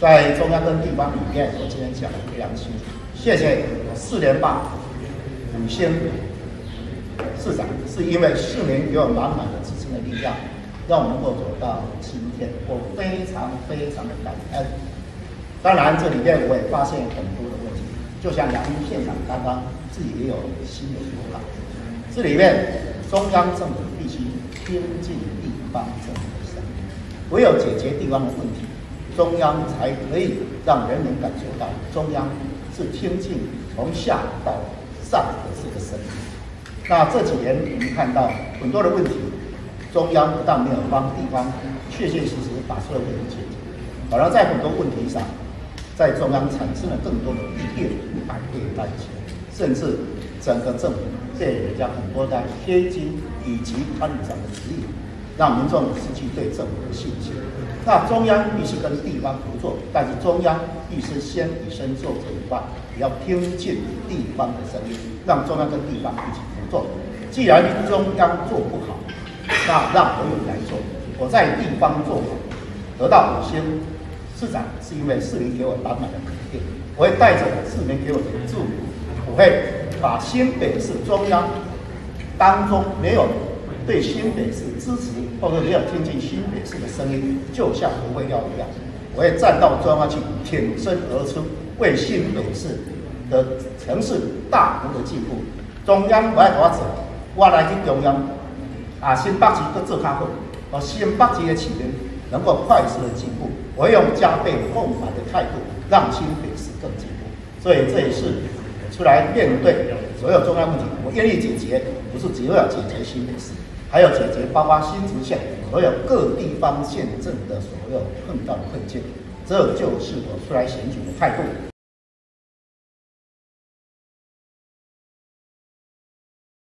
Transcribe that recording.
在中央跟地方里面，我今天讲的非常清楚。谢谢四连霸五星市长，是因为市民给我满满的支撑的力量，让我能够走到今天，我非常非常的感恩。当然，这里面我也发现很多的问题，就像杨明县长刚刚自己也有新的说法，这里面中央政府必须听进地方政府的声音，唯有解决地方的问题。中央才可以让人民感受到中央是听进从下到上的这个声音。那这几年我们看到很多的问题，中央不但没有帮地方确确实实把所有问题解决，反而在很多问题上，在中央产生了更多的一倍、百倍的担心，甚至整个政府对人家很多的贴金以及管理上的指引。让民众失去对政府的信心。那中央必须跟地方合作，但是中央必须先以身作则以外，也要听进地方的声音，让中央跟地方一起合作。既然中央做不好，那让我有来做。我在地方做，得到五星市长，是因为市民给我满满的肯定。我会带着市民给我的祝福，我会把新北市中央当中没有。对新北市支持，或者没有听进新北市的声音，就像胡慧耀一样，我也站到中央去挺身而出，为新北市的城市大幅的进步。中央不爱我走，我来去中央，啊，新北市都做较好，我新北市的市民能够快速的进步，我会用加倍奉还的态度，让新北市更进步。所以这一次出来面对所有重要问题，我愿意解决，不是只有要解决新北市。还有解决包括新竹县所有各地方县镇的所有碰到的困境，这就是我出来选举的态度。